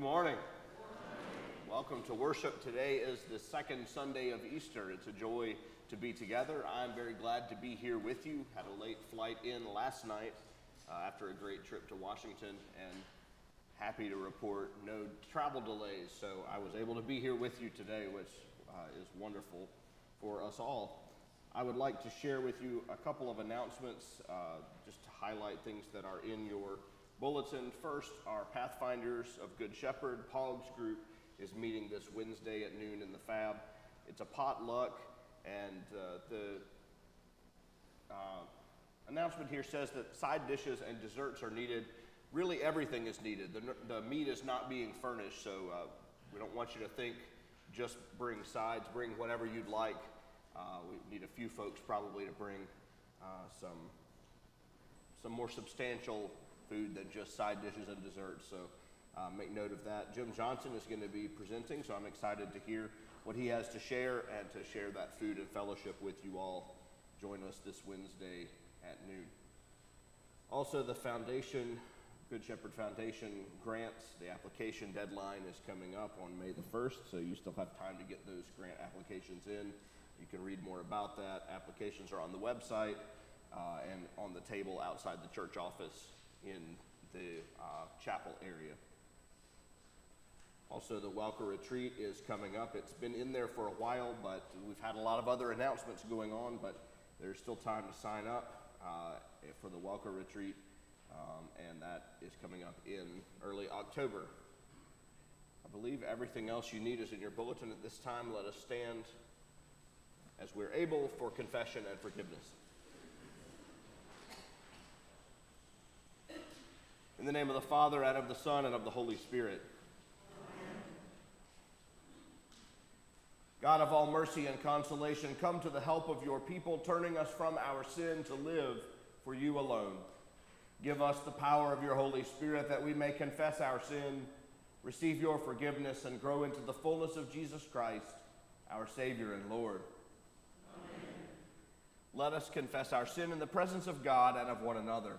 morning. Welcome to worship. Today is the second Sunday of Easter. It's a joy to be together. I'm very glad to be here with you. Had a late flight in last night uh, after a great trip to Washington and happy to report no travel delays. So I was able to be here with you today, which uh, is wonderful for us all. I would like to share with you a couple of announcements uh, just to highlight things that are in your bulletin. First, our Pathfinders of Good Shepherd Pogs group is meeting this Wednesday at noon in the Fab. It's a potluck, and uh, the uh, announcement here says that side dishes and desserts are needed. Really, everything is needed. The, the meat is not being furnished, so uh, we don't want you to think just bring sides, bring whatever you'd like. Uh, we need a few folks probably to bring uh, some some more substantial food than just side dishes and desserts. So uh, make note of that. Jim Johnson is going to be presenting, so I'm excited to hear what he has to share and to share that food and fellowship with you all. Join us this Wednesday at noon. Also, the foundation, Good Shepherd Foundation grants, the application deadline is coming up on May the 1st, so you still have time to get those grant applications in. You can read more about that. Applications are on the website uh, and on the table outside the church office in the uh, chapel area. Also, the Welker Retreat is coming up. It's been in there for a while, but we've had a lot of other announcements going on, but there's still time to sign up uh, for the Welker Retreat, um, and that is coming up in early October. I believe everything else you need is in your bulletin at this time. Let us stand as we're able for confession and forgiveness. In the name of the Father, and of the Son, and of the Holy Spirit. God of all mercy and consolation, come to the help of your people, turning us from our sin to live for you alone. Give us the power of your Holy Spirit that we may confess our sin, receive your forgiveness, and grow into the fullness of Jesus Christ, our Savior and Lord. Amen. Let us confess our sin in the presence of God and of one another.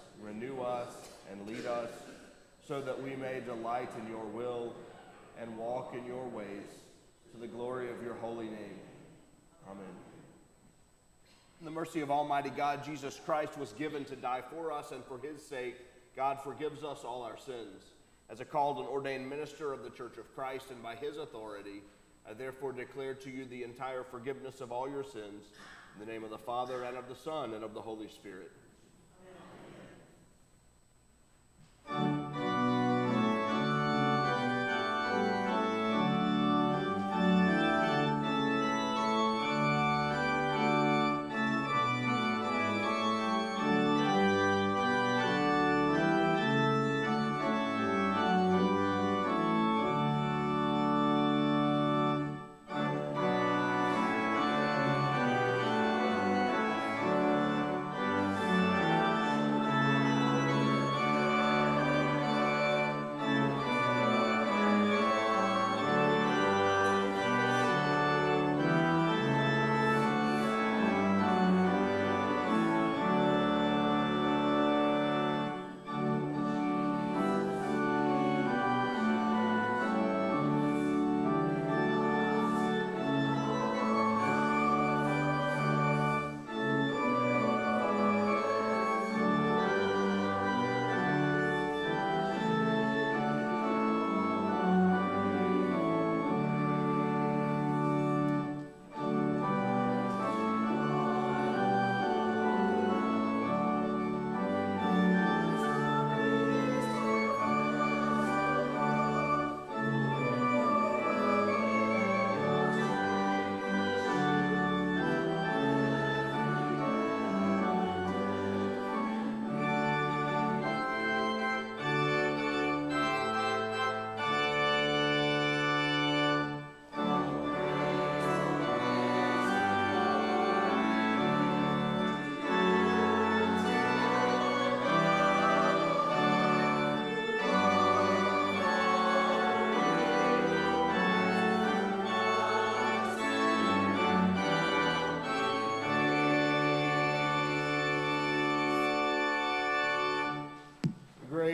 renew us, and lead us so that we may delight in your will and walk in your ways to the glory of your holy name. Amen. In the mercy of Almighty God, Jesus Christ was given to die for us, and for his sake, God forgives us all our sins. As a called and ordained minister of the Church of Christ, and by his authority, I therefore declare to you the entire forgiveness of all your sins, in the name of the Father, and of the Son, and of the Holy Spirit.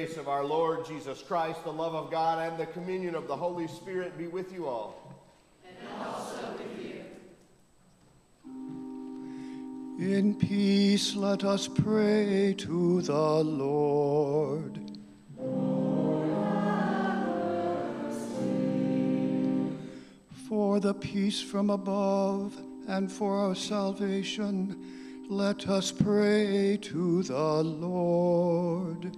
Grace of our Lord Jesus Christ, the love of God, and the communion of the Holy Spirit be with you all. And also with you. In peace, let us pray to the Lord. For the peace from above and for our salvation, let us pray to the Lord.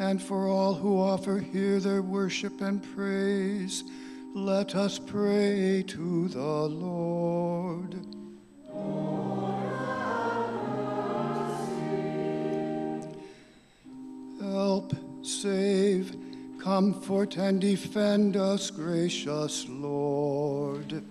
and for all who offer here their worship and praise, let us pray to the Lord. Help, save, comfort, and defend us, gracious Lord.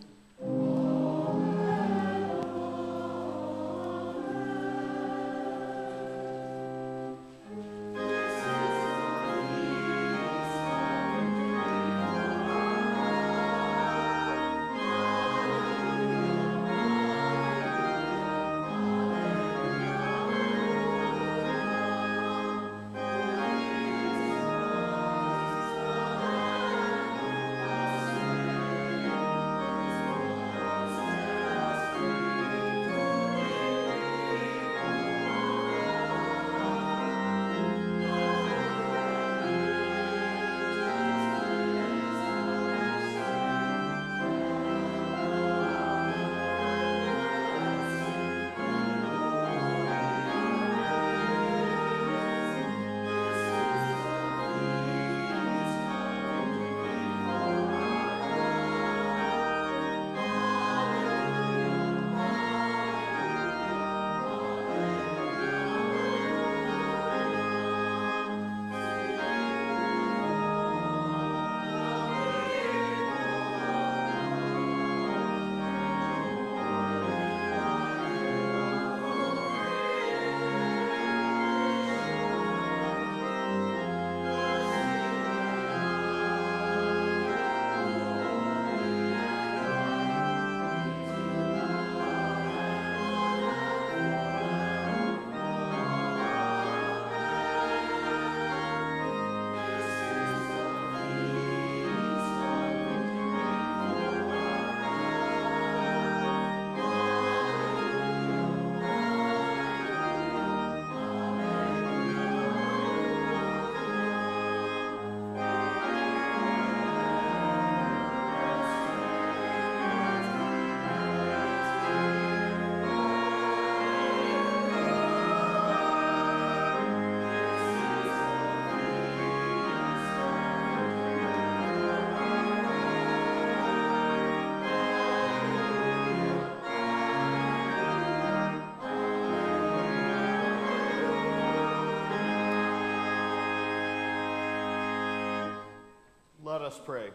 Us pray.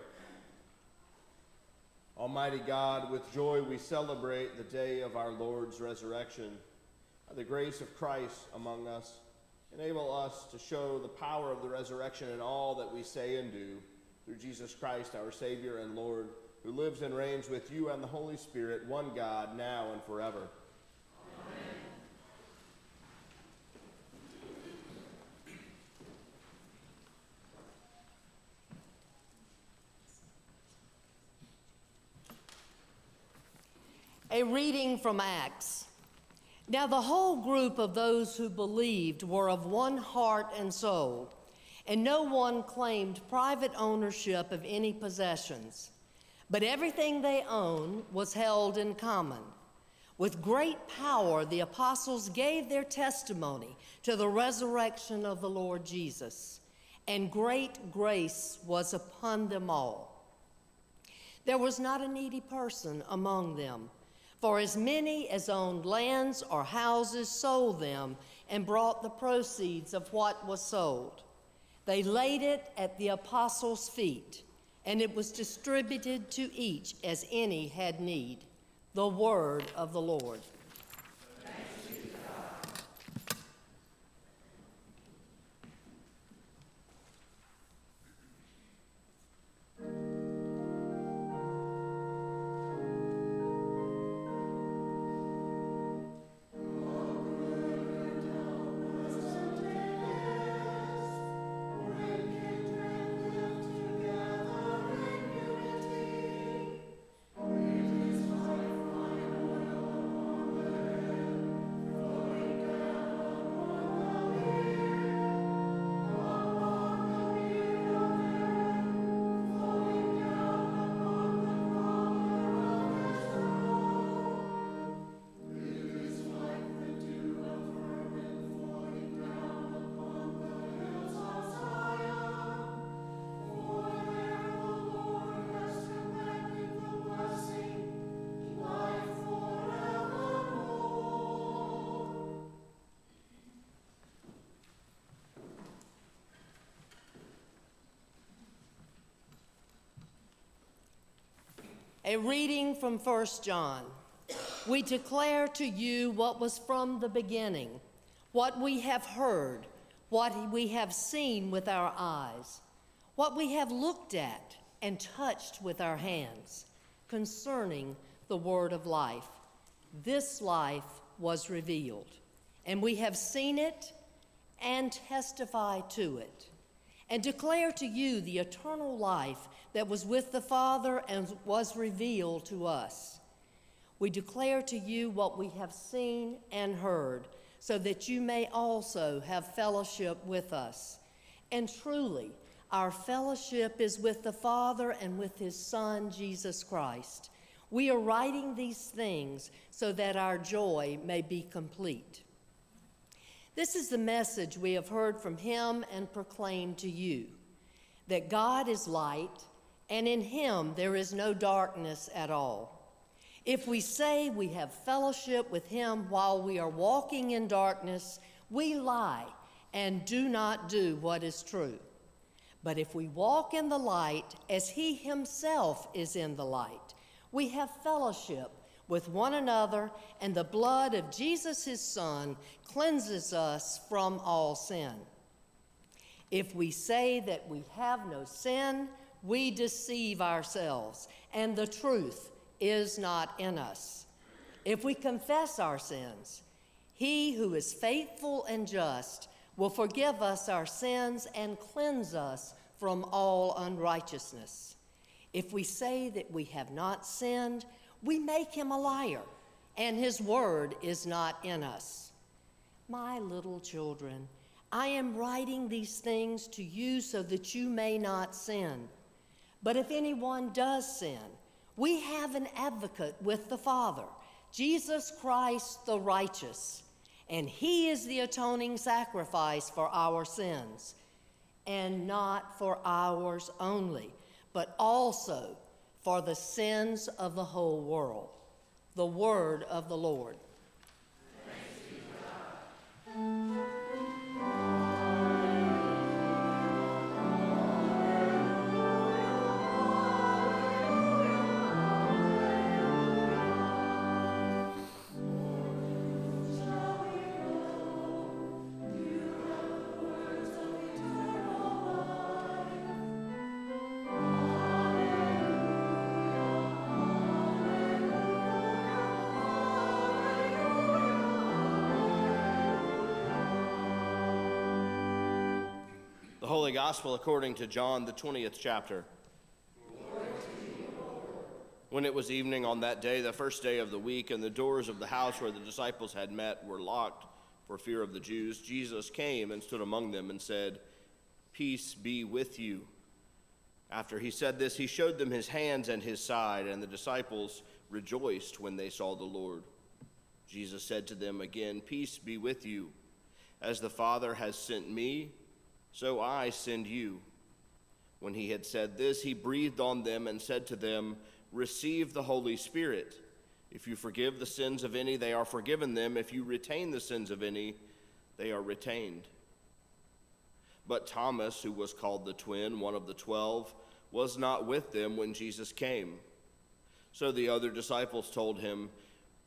Almighty God, with joy we celebrate the day of our Lord's resurrection. By the grace of Christ among us, enable us to show the power of the resurrection in all that we say and do, through Jesus Christ, our Savior and Lord, who lives and reigns with you and the Holy Spirit, one God, now and forever. A reading from Acts. Now, the whole group of those who believed were of one heart and soul, and no one claimed private ownership of any possessions, but everything they owned was held in common. With great power, the apostles gave their testimony to the resurrection of the Lord Jesus, and great grace was upon them all. There was not a needy person among them. For as many as owned lands or houses sold them and brought the proceeds of what was sold. They laid it at the apostles' feet, and it was distributed to each as any had need. The word of the Lord. A reading from 1 John. We declare to you what was from the beginning, what we have heard, what we have seen with our eyes, what we have looked at and touched with our hands concerning the word of life. This life was revealed, and we have seen it and testify to it, and declare to you the eternal life that was with the Father and was revealed to us. We declare to you what we have seen and heard, so that you may also have fellowship with us. And truly, our fellowship is with the Father and with his Son, Jesus Christ. We are writing these things so that our joy may be complete. This is the message we have heard from him and proclaimed to you that God is light and in him there is no darkness at all. If we say we have fellowship with him while we are walking in darkness, we lie and do not do what is true. But if we walk in the light as he himself is in the light, we have fellowship with one another, and the blood of Jesus his Son cleanses us from all sin. If we say that we have no sin, we deceive ourselves, and the truth is not in us. If we confess our sins, he who is faithful and just will forgive us our sins and cleanse us from all unrighteousness. If we say that we have not sinned, we make him a liar, and his word is not in us. My little children, I am writing these things to you so that you may not sin. But if anyone does sin, we have an advocate with the Father, Jesus Christ the righteous, and he is the atoning sacrifice for our sins, and not for ours only, but also for the sins of the whole world. The word of the Lord. Gospel according to John, the 20th chapter. when it was evening on that day, the first day of the week, and the doors of the house where the disciples had met were locked for fear of the Jews, Jesus came and stood among them and said, Peace be with you. After he said this, he showed them his hands and his side, and the disciples rejoiced when they saw the Lord. Jesus said to them again, Peace be with you. As the Father has sent me, so I send you. When he had said this, he breathed on them and said to them, Receive the Holy Spirit. If you forgive the sins of any, they are forgiven them. If you retain the sins of any, they are retained. But Thomas, who was called the twin, one of the twelve, was not with them when Jesus came. So the other disciples told him,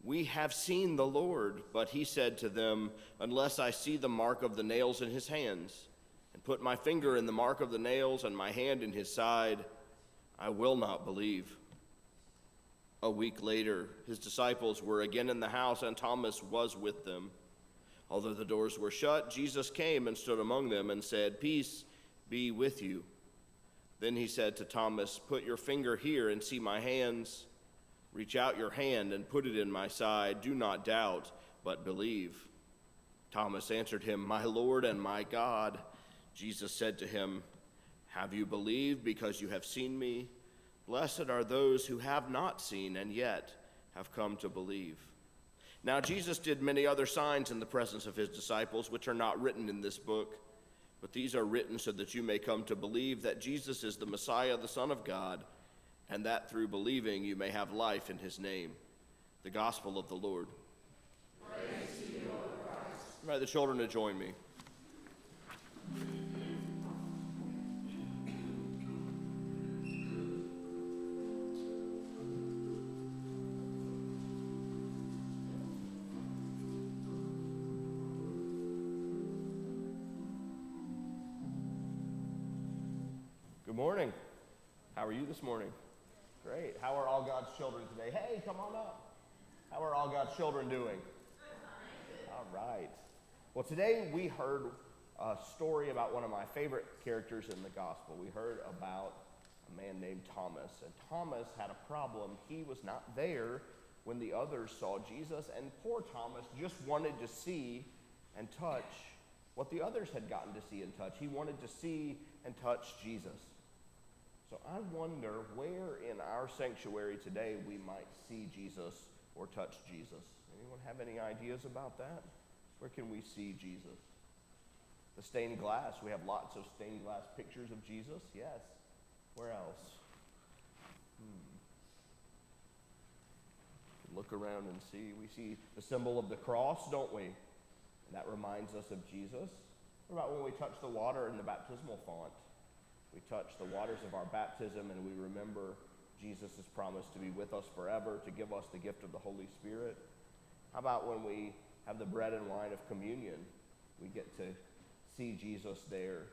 We have seen the Lord. But he said to them, Unless I see the mark of the nails in his hands, and put my finger in the mark of the nails and my hand in his side, I will not believe. A week later, his disciples were again in the house, and Thomas was with them. Although the doors were shut, Jesus came and stood among them and said, Peace be with you. Then he said to Thomas, Put your finger here and see my hands. Reach out your hand and put it in my side. Do not doubt, but believe. Thomas answered him, My Lord and my God. Jesus said to him, Have you believed because you have seen me? Blessed are those who have not seen and yet have come to believe. Now, Jesus did many other signs in the presence of his disciples, which are not written in this book, but these are written so that you may come to believe that Jesus is the Messiah, the Son of God, and that through believing you may have life in his name. The gospel of the Lord. Praise to you, Lord Christ. Invite the children to join me. How are you this morning? Great. How are all God's children today? Hey, come on up. How are all God's children doing? All right. Well, today we heard a story about one of my favorite characters in the gospel. We heard about a man named Thomas. And Thomas had a problem. He was not there when the others saw Jesus. And poor Thomas just wanted to see and touch what the others had gotten to see and touch. He wanted to see and touch Jesus. So I wonder where in our sanctuary today we might see Jesus or touch Jesus. Anyone have any ideas about that? Where can we see Jesus? The stained glass. We have lots of stained glass pictures of Jesus. Yes. Where else? Hmm. Look around and see. We see the symbol of the cross, don't we? And that reminds us of Jesus. What about when we touch the water in the baptismal font? We touch the waters of our baptism and we remember Jesus' promise to be with us forever, to give us the gift of the Holy Spirit. How about when we have the bread and wine of communion? We get to see Jesus there,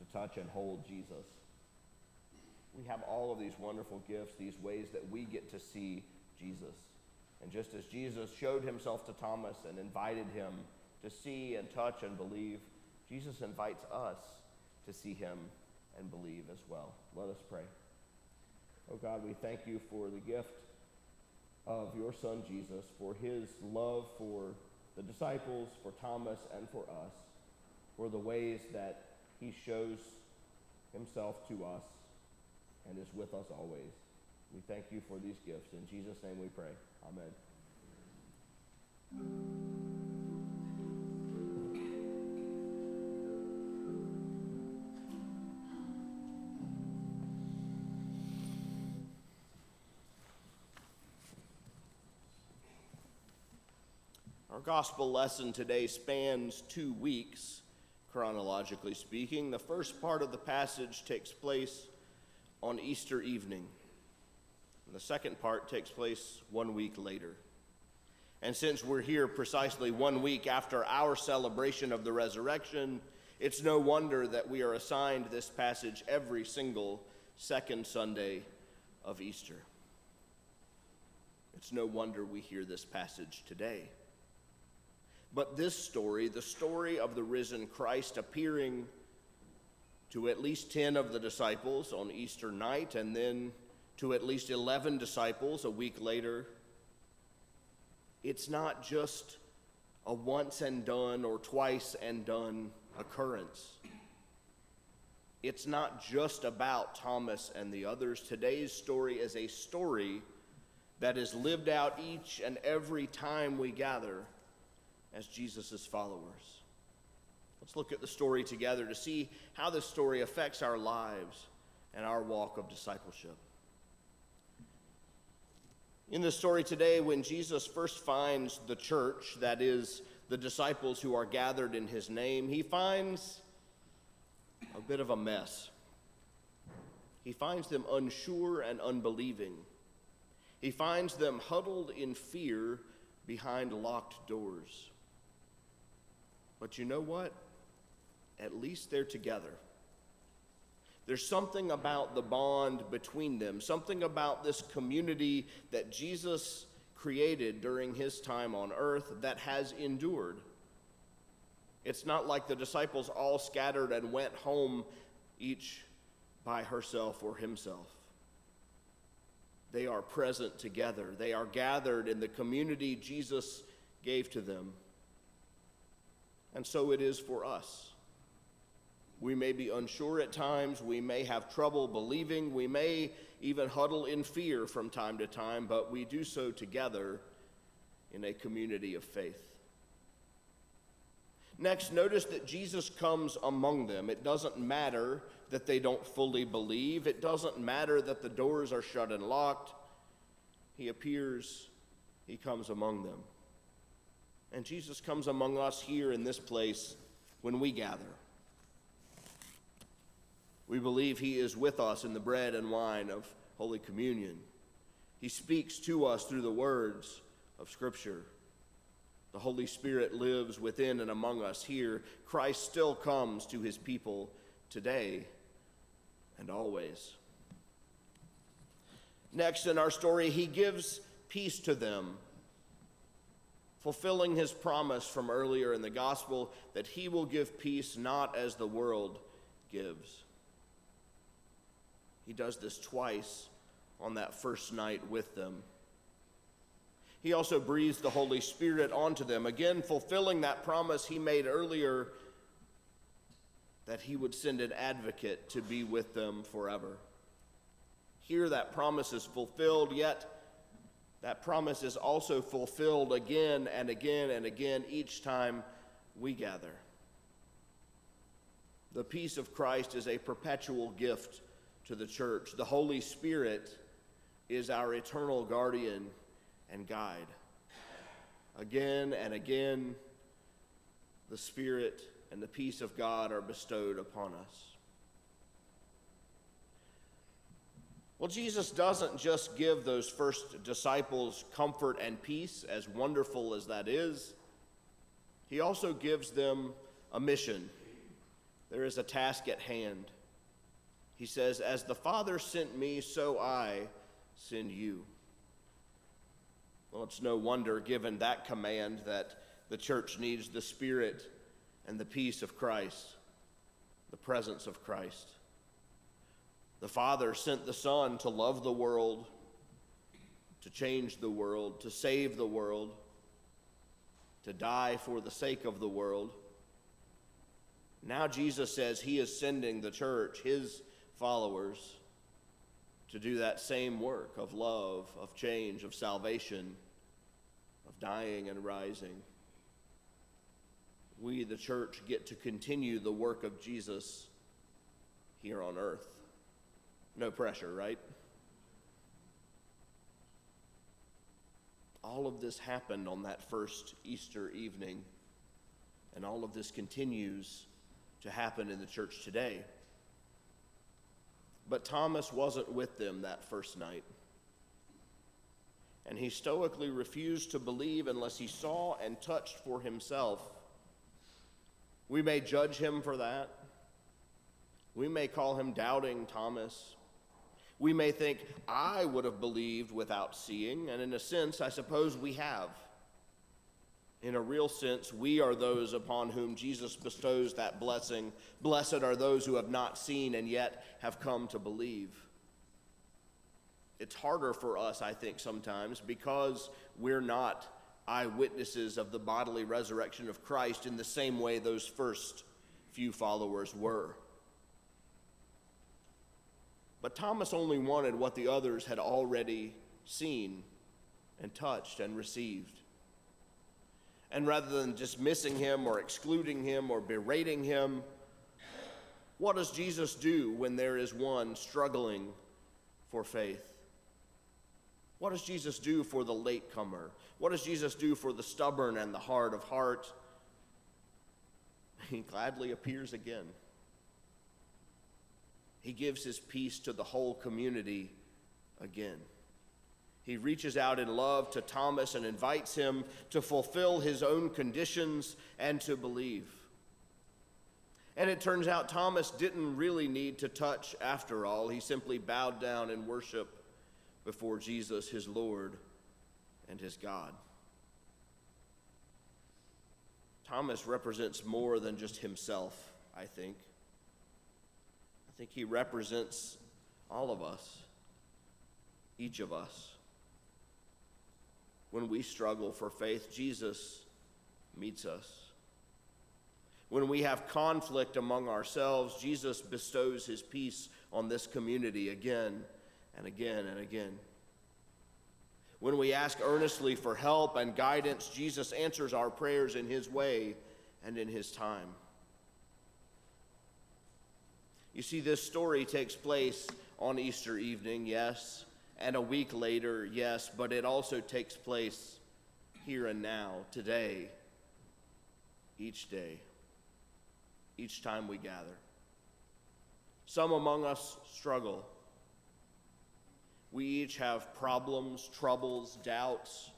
to touch and hold Jesus. We have all of these wonderful gifts, these ways that we get to see Jesus. And just as Jesus showed himself to Thomas and invited him to see and touch and believe, Jesus invites us to see him and believe as well. Let us pray. Oh God, we thank you for the gift of your Son Jesus, for his love for the disciples, for Thomas, and for us, for the ways that he shows himself to us and is with us always. We thank you for these gifts. In Jesus' name we pray. Amen. Gospel lesson today spans two weeks, chronologically speaking. The first part of the passage takes place on Easter evening, and the second part takes place one week later. And since we're here precisely one week after our celebration of the resurrection, it's no wonder that we are assigned this passage every single second Sunday of Easter. It's no wonder we hear this passage today. But this story, the story of the risen Christ appearing to at least 10 of the disciples on Easter night, and then to at least 11 disciples a week later, it's not just a once and done or twice and done occurrence. It's not just about Thomas and the others. Today's story is a story that is lived out each and every time we gather as Jesus' followers. Let's look at the story together to see how this story affects our lives and our walk of discipleship. In the story today, when Jesus first finds the church, that is, the disciples who are gathered in his name, he finds a bit of a mess. he finds them unsure and unbelieving. He finds them huddled in fear behind locked doors. But you know what? At least they're together. There's something about the bond between them, something about this community that Jesus created during his time on earth that has endured. It's not like the disciples all scattered and went home, each by herself or himself. They are present together, they are gathered in the community Jesus gave to them. And so it is for us. We may be unsure at times. We may have trouble believing. We may even huddle in fear from time to time, but we do so together in a community of faith. Next, notice that Jesus comes among them. It doesn't matter that they don't fully believe, it doesn't matter that the doors are shut and locked. He appears, He comes among them. And Jesus comes among us here in this place when we gather. We believe He is with us in the bread and wine of Holy Communion. He speaks to us through the words of Scripture. The Holy Spirit lives within and among us here. Christ still comes to His people today and always. Next in our story, He gives peace to them fulfilling his promise from earlier in the gospel that he will give peace not as the world gives. He does this twice on that first night with them. He also breathes the Holy Spirit onto them, again fulfilling that promise he made earlier that he would send an advocate to be with them forever. Here, that promise is fulfilled, yet that promise is also fulfilled again and again and again each time we gather. The peace of Christ is a perpetual gift to the church. The Holy Spirit is our eternal guardian and guide. Again and again, the Spirit and the peace of God are bestowed upon us. Well, Jesus doesn't just give those first disciples comfort and peace, as wonderful as that is. He also gives them a mission. There is a task at hand. He says, As the Father sent me, so I send you. Well, it's no wonder, given that command, that the church needs the Spirit and the peace of Christ, the presence of Christ. The Father sent the Son to love the world, to change the world, to save the world, to die for the sake of the world. Now Jesus says he is sending the church, his followers to do that same work of love, of change, of salvation, of dying and rising. We, the church, get to continue the work of Jesus here on earth. No pressure, right? All of this happened on that first Easter evening, and all of this continues to happen in the church today. But Thomas wasn't with them that first night. And he stoically refused to believe unless he saw and touched for himself. We may judge him for that. We may call him doubting Thomas. We may think, I would have believed without seeing, and in a sense, I suppose we have. In a real sense, we are those upon whom Jesus bestows that blessing. Blessed are those who have not seen and yet have come to believe. It's harder for us, I think, sometimes because we're not eyewitnesses of the bodily resurrection of Christ in the same way those first few followers were. But Thomas only wanted what the others had already seen and touched and received. And rather than dismissing him or excluding him or berating him, what does Jesus do when there is one struggling for faith? What does Jesus do for the latecomer? What does Jesus do for the stubborn and the hard of heart? He gladly appears again. He gives his peace to the whole community again. He reaches out in love to Thomas and invites him to fulfill his own conditions and to believe. And it turns out Thomas didn't really need to touch after all. He simply bowed down in worship before Jesus, his Lord and his God. Thomas represents more than just himself, I think. I think he represents all of us, each of us. When we struggle for faith, Jesus meets us. When we have conflict among ourselves, Jesus bestows his peace on this community again and again and again. When we ask earnestly for help and guidance, Jesus answers our prayers in his way and in his time. You see, this story takes place on Easter evening, yes, and a week later, yes, but it also takes place here and now, today, each day, each time we gather. Some among us struggle. We each have problems, troubles, doubts,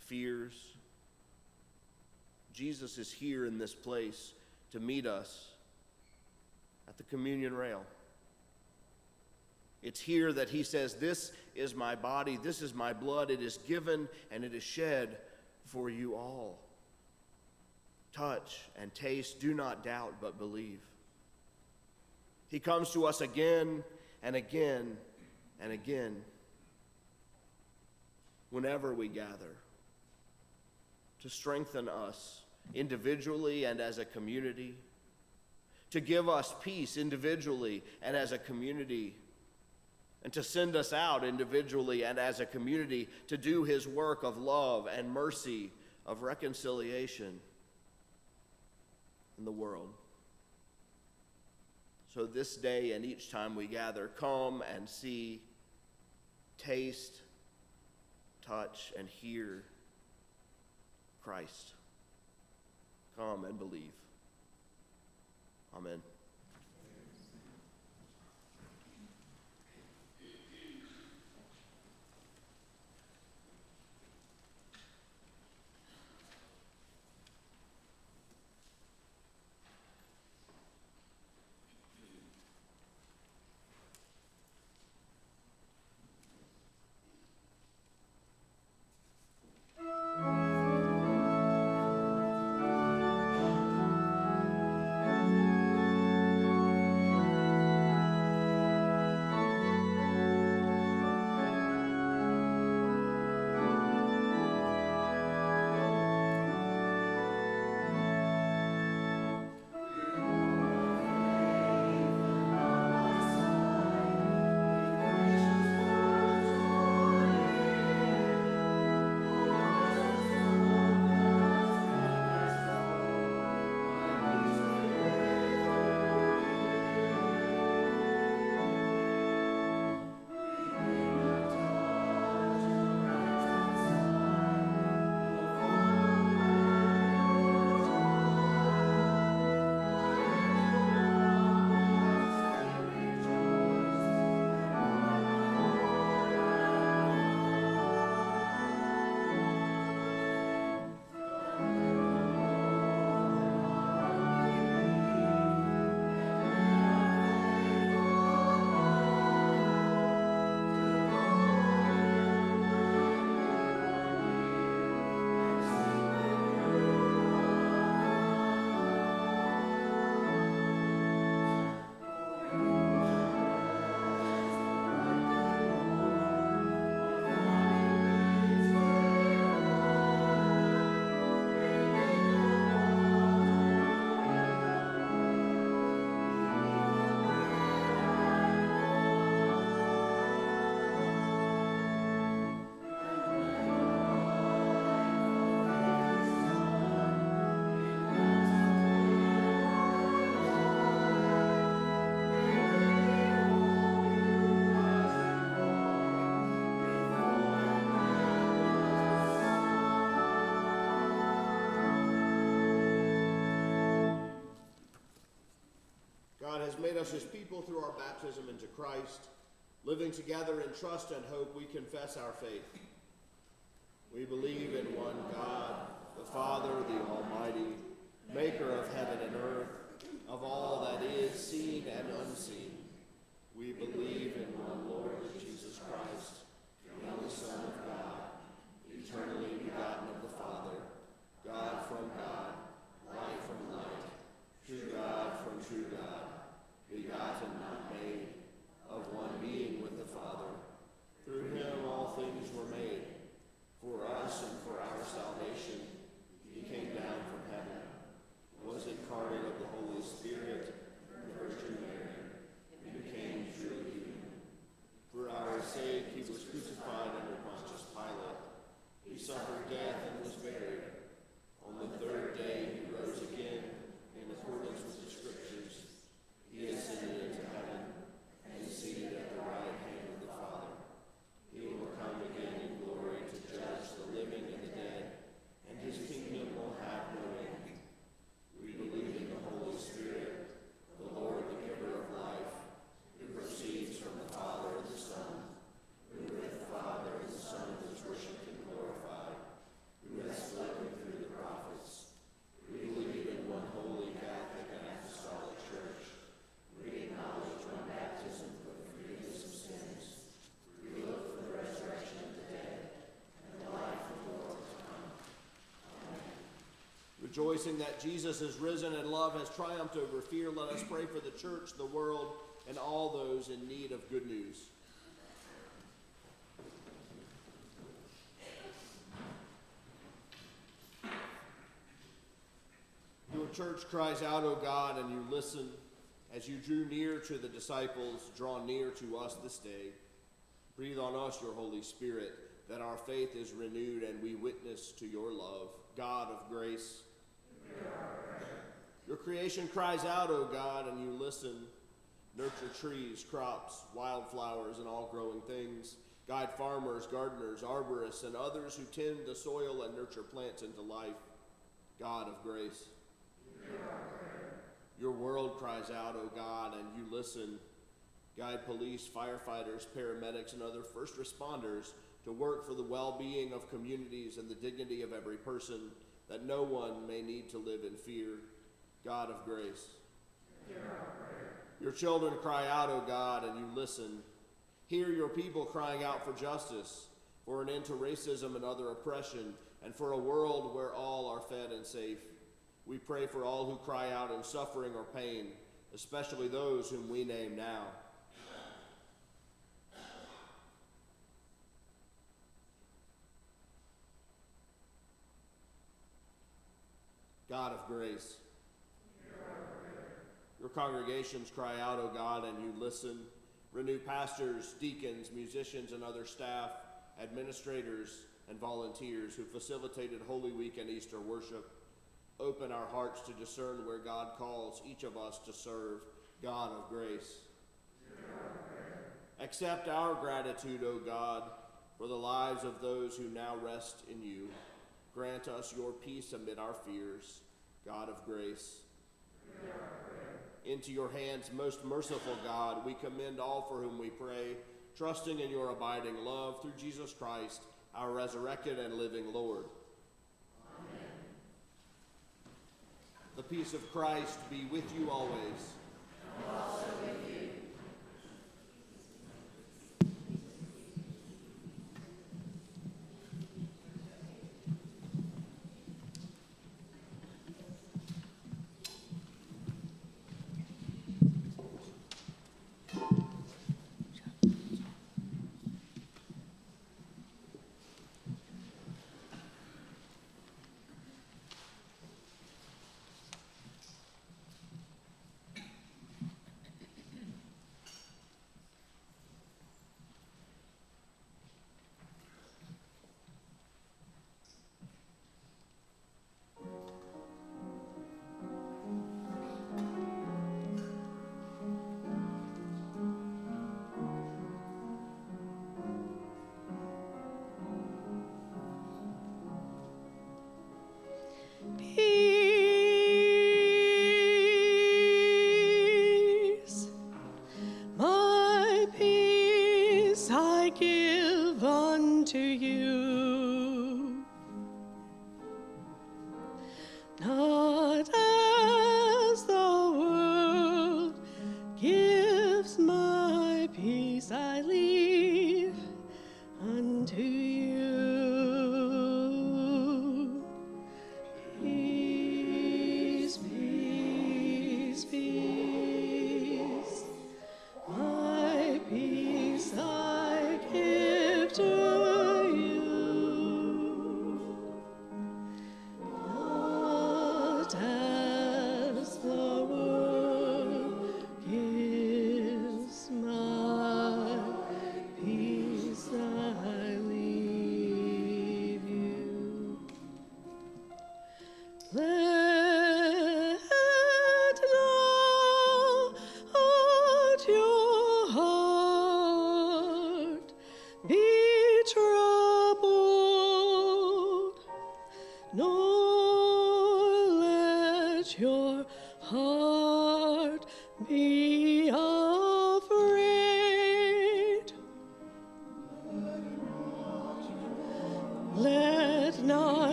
fears. Jesus is here in this place to meet us at the communion rail. It's here that he says, This is my body, this is my blood, it is given and it is shed for you all. Touch and taste, do not doubt, but believe. He comes to us again and again and again whenever we gather to strengthen us individually and as a community to give us peace individually and as a community, and to send us out individually and as a community to do his work of love and mercy, of reconciliation in the world. So, this day and each time we gather, come and see, taste, touch, and hear Christ. Come and believe. Amen. Has made us his people through our baptism into Christ. Living together in trust and hope, we confess our faith. We believe in one God, the Father, the Almighty, maker of heaven and earth, of all that is seen and unseen. We believe in one Lord Jesus Christ, the only Son of God, eternally begotten of the Father, God from God, light from light, true God from true God, begotten, not made, of one being with the Father. Through him all things were made. For us and for our salvation, he came down from heaven, was incarnate of the Holy Spirit, the Virgin Mary, and became truly human. For our sake, he was crucified under Pontius Pilate. He suffered death and was buried. On the third day, he rose again in accordance with the Scriptures. He ascended into heaven and is seated at the right hand of the Father. He will come again in glory to judge the living and the dead, and his kingdom will have no end. We believe in the Holy Spirit, the Lord, the giver of life, who proceeds from the Father and the Son, who with the Father and the Son is worshipped and glorified, who has spoken through the prophets. We believe in one holy Catholic and apostolic church. We acknowledge one baptism for the forgiveness of sins. We look for the resurrection of the dead and the life of the world to come. Rejoicing that Jesus is risen and love has triumphed over fear, let us pray for the church, the world, and all those in need of good news. Your church cries out, O God, and you listen. As you drew near to the disciples, draw near to us this day. Breathe on us your Holy Spirit, that our faith is renewed and we witness to your love. God of grace. Creation cries out, O God, and you listen. Nurture trees, crops, wildflowers, and all growing things. Guide farmers, gardeners, arborists, and others who tend the soil and nurture plants into life. God of grace. Your world cries out, O God, and you listen. Guide police, firefighters, paramedics, and other first responders to work for the well being of communities and the dignity of every person, that no one may need to live in fear. God of grace. Your children cry out, O God, and you listen. Hear your people crying out for justice, for an end to racism and other oppression, and for a world where all are fed and safe. We pray for all who cry out in suffering or pain, especially those whom we name now. God of grace. Your congregations cry out, O God, and you listen. Renew pastors, deacons, musicians, and other staff, administrators, and volunteers who facilitated Holy Week and Easter worship. Open our hearts to discern where God calls each of us to serve, God of grace. Accept our gratitude, O God, for the lives of those who now rest in you. Grant us your peace amid our fears, God of grace. Into your hands, most merciful God, we commend all for whom we pray, trusting in your abiding love through Jesus Christ, our resurrected and living Lord. Amen. The peace of Christ be with you always. unto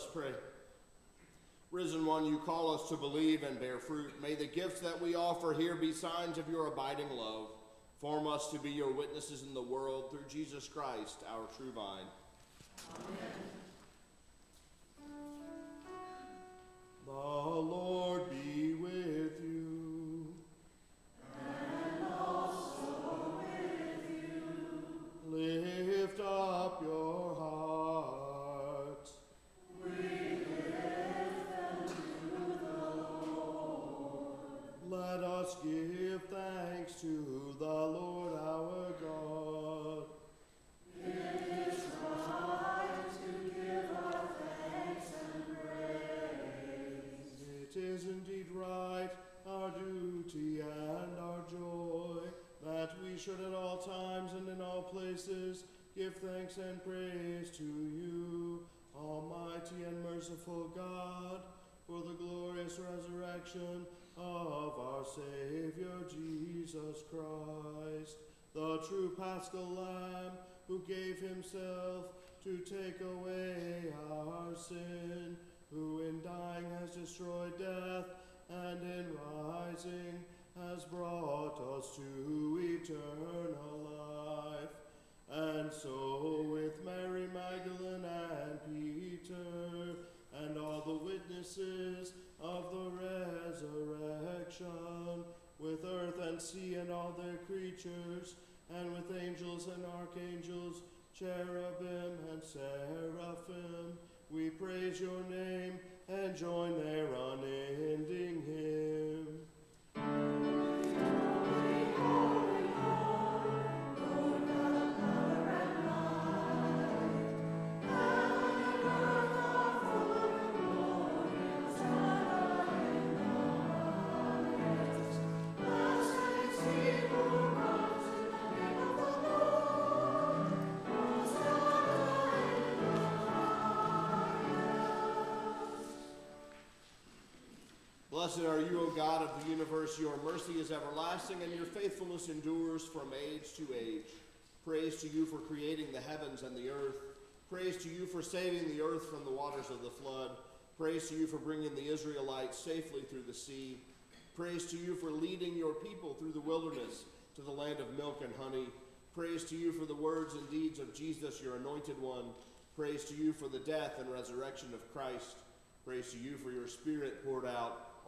us pray. Risen one, you call us to believe and bear fruit. May the gifts that we offer here be signs of your abiding love. Form us to be your witnesses in the world through Jesus Christ, our true vine. The Lord take away our sin, who in dying has destroyed death, and in rising has brought us to eternal life. And so with Mary Magdalene and Peter and all the witnesses of the resurrection, with earth and sea and all their creatures, and with angels and archangels, cherubim praise your name and join their unending Blessed are you, O God of the universe. Your mercy is everlasting, and your faithfulness endures from age to age. Praise to you for creating the heavens and the earth. Praise to you for saving the earth from the waters of the flood. Praise to you for bringing the Israelites safely through the sea. Praise to you for leading your people through the wilderness to the land of milk and honey. Praise to you for the words and deeds of Jesus, your anointed one. Praise to you for the death and resurrection of Christ. Praise to you for your Spirit poured out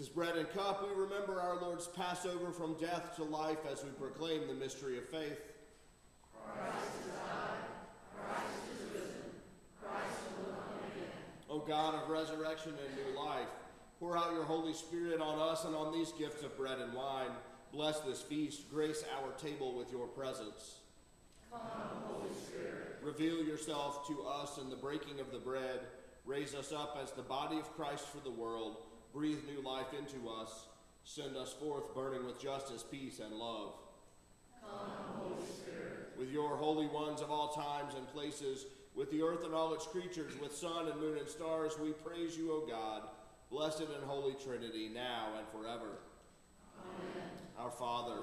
this bread and cup, we remember our Lord's Passover from death to life as we proclaim the mystery of faith. Christ is died. Christ is risen. Christ will come again. O God of resurrection and new life, pour out your Holy Spirit on us and on these gifts of bread and wine. Bless this feast. Grace our table with your presence. Come, Holy Spirit. Reveal yourself to us in the breaking of the bread. Raise us up as the body of Christ for the world breathe new life into us, send us forth burning with justice, peace, and love. Come. With your holy ones of all times and places, with the earth and all its creatures, with sun and moon and stars, we praise you, O God, blessed and holy Trinity, now and forever. Amen. Our Father,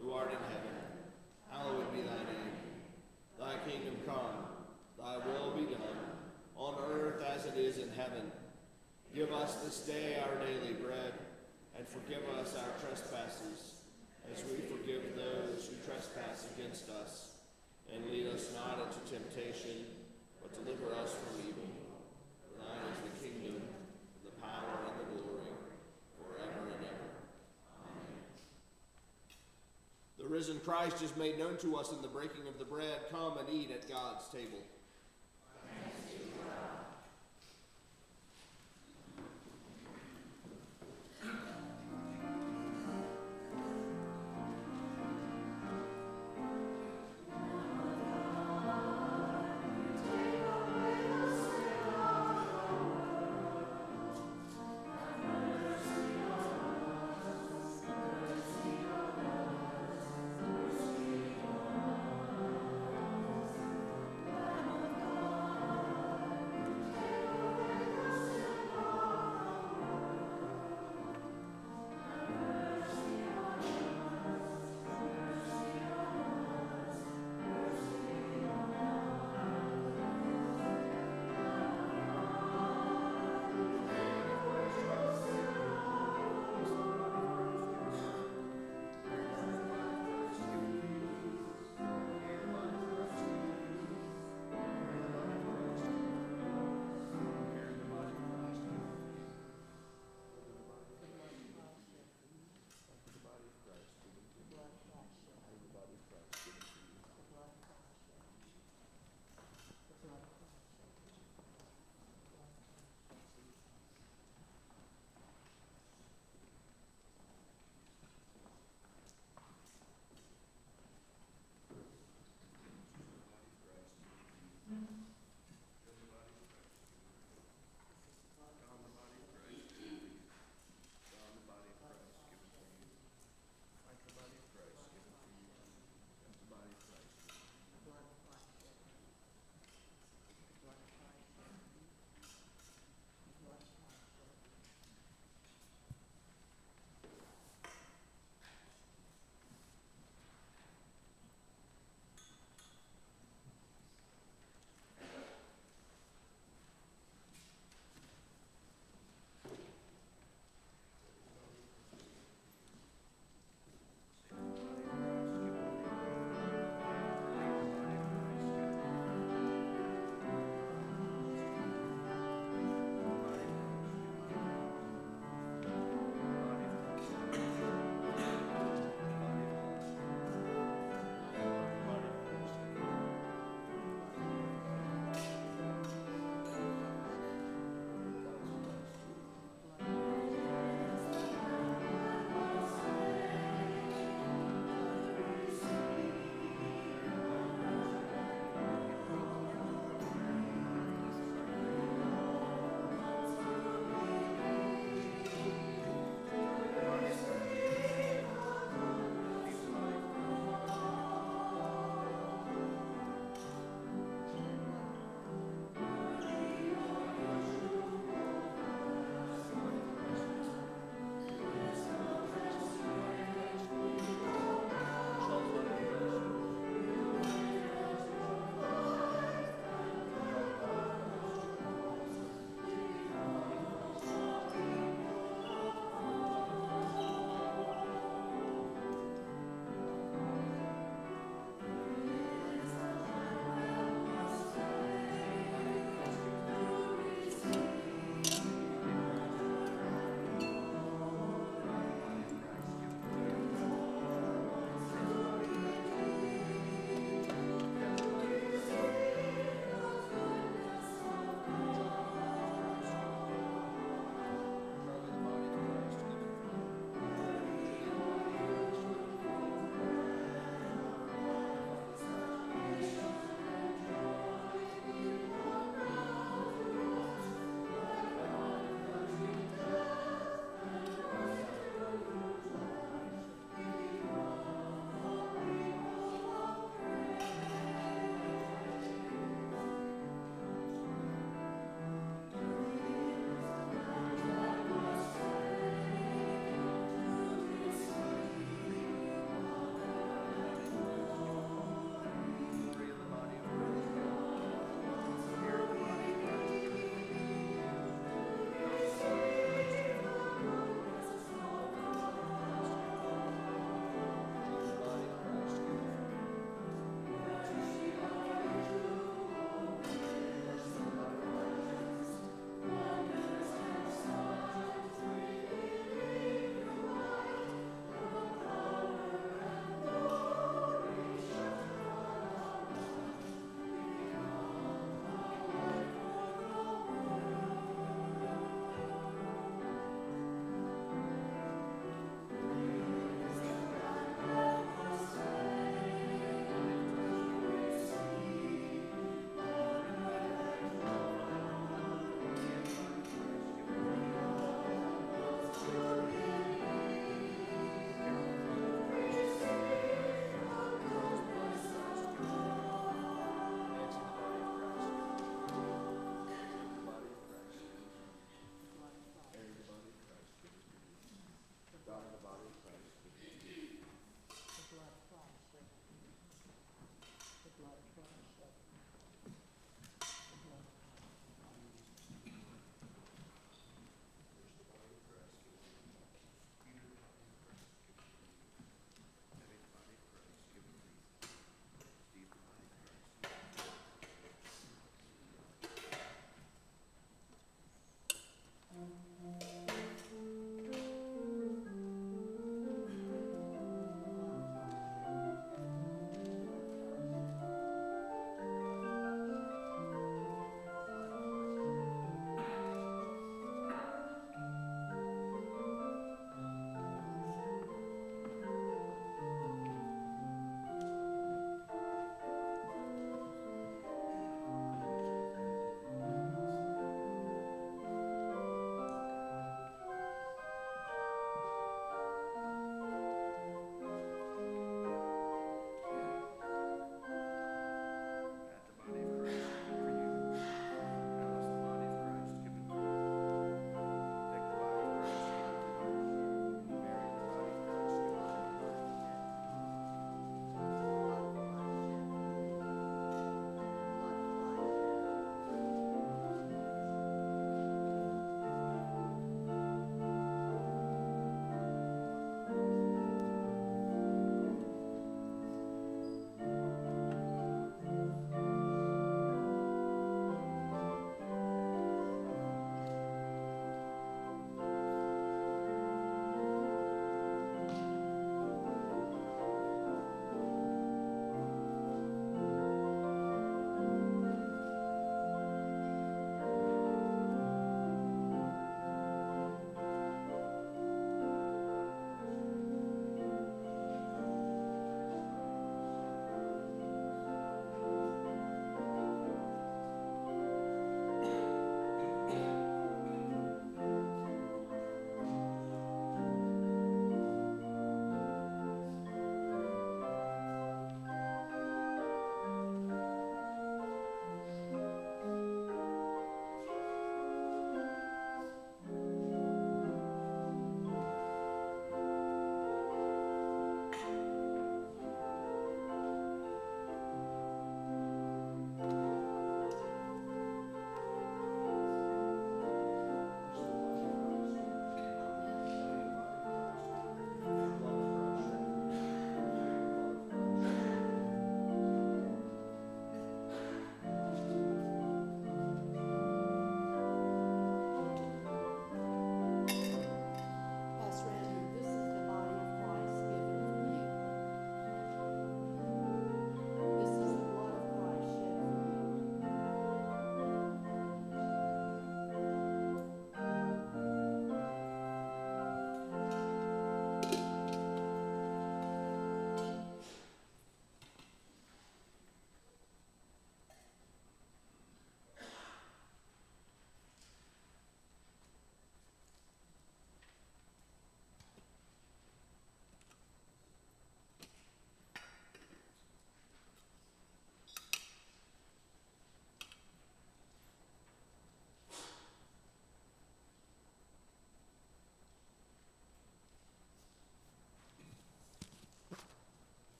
who art in heaven, hallowed be thy name. Thy kingdom come, thy will be done, on earth as it is in heaven. Give us this day our daily bread, and forgive us our trespasses, as we forgive those who trespass against us. And lead us not into temptation, but deliver us from evil. For thine is the kingdom, the power, and the glory, forever and ever. Amen. The risen Christ is made known to us in the breaking of the bread. Come and eat at God's table.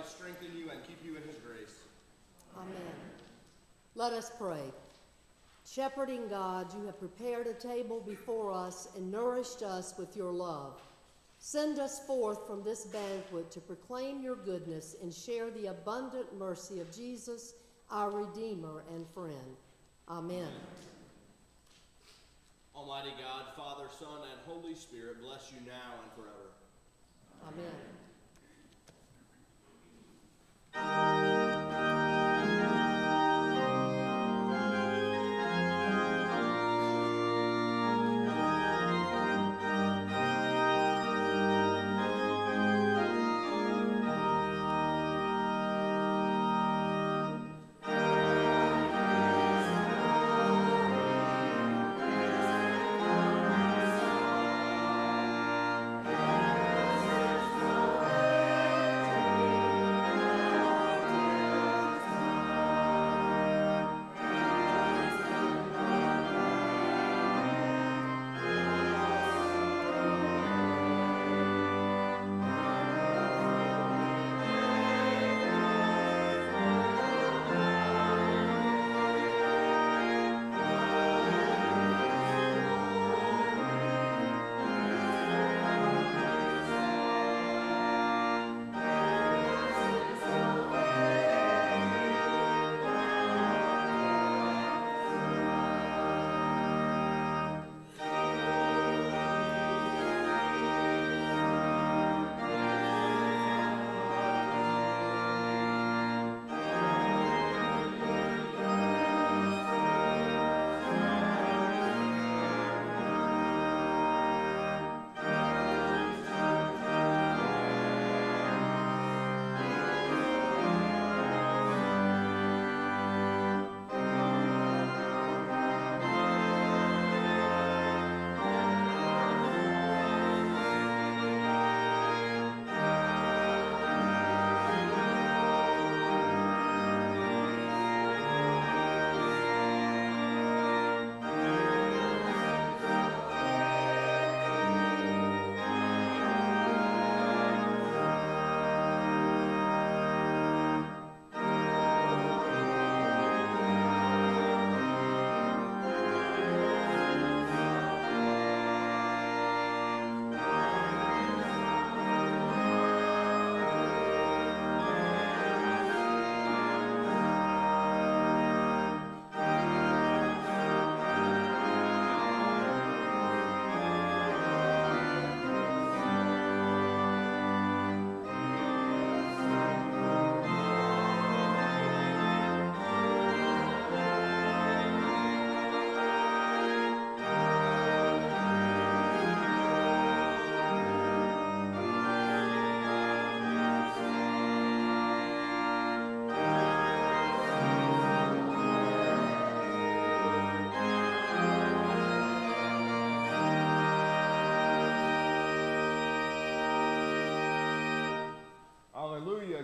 Christ strengthen you and keep you in his grace. Amen. Let us pray. Shepherding God, you have prepared a table before us and nourished us with your love. Send us forth from this banquet to proclaim your goodness and share the abundant mercy of Jesus, our Redeemer and friend. Amen. Almighty God, Father, Son, and Holy Spirit, bless you now and forever. Amen. Hallelujah.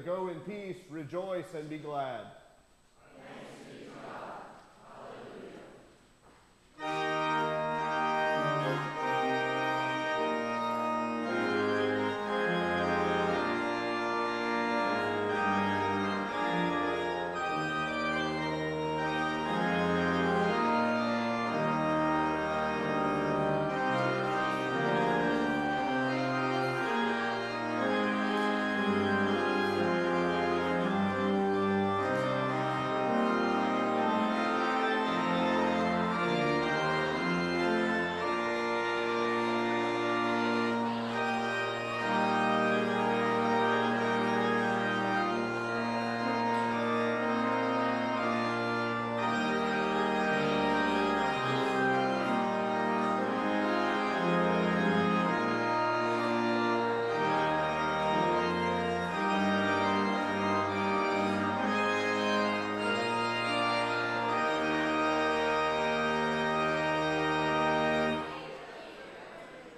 Go in peace, rejoice, and be glad.